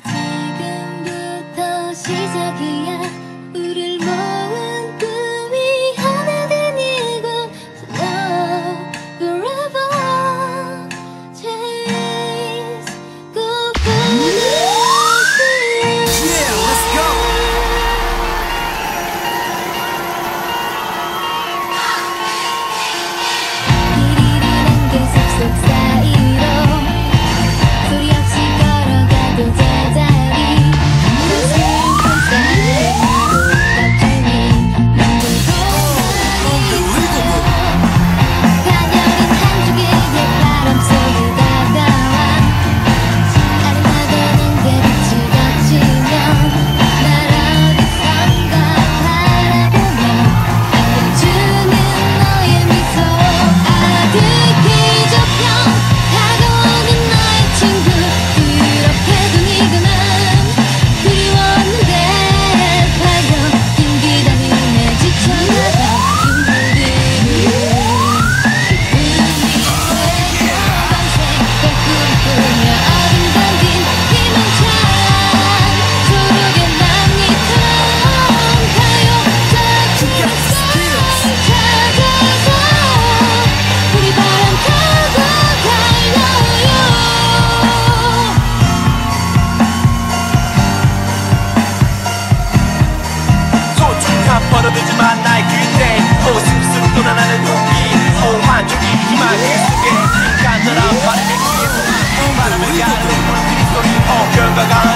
teeth. never gonna